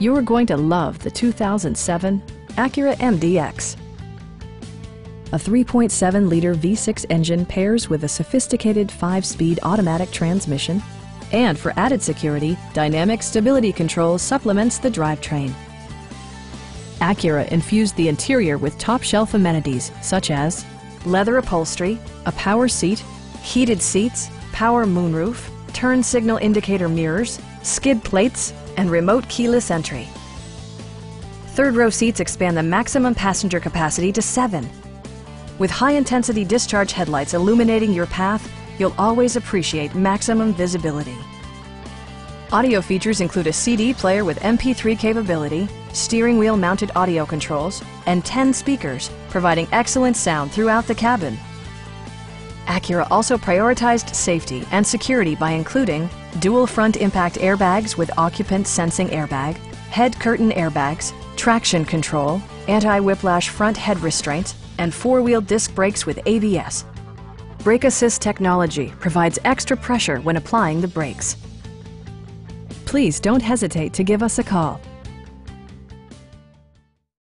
You're going to love the 2007 Acura MDX. A 3.7-liter V6 engine pairs with a sophisticated 5-speed automatic transmission, and for added security, Dynamic Stability Control supplements the drivetrain. Acura infused the interior with top-shelf amenities such as leather upholstery, a power seat, heated seats, power moonroof, turn signal indicator mirrors, skid plates, and remote keyless entry. Third row seats expand the maximum passenger capacity to seven. With high-intensity discharge headlights illuminating your path, you'll always appreciate maximum visibility. Audio features include a CD player with MP3 capability, steering wheel mounted audio controls, and 10 speakers, providing excellent sound throughout the cabin. Acura also prioritized safety and security by including dual front impact airbags with occupant sensing airbag, head curtain airbags, traction control, anti-whiplash front head restraints, and four-wheel disc brakes with ABS. Brake Assist technology provides extra pressure when applying the brakes. Please don't hesitate to give us a call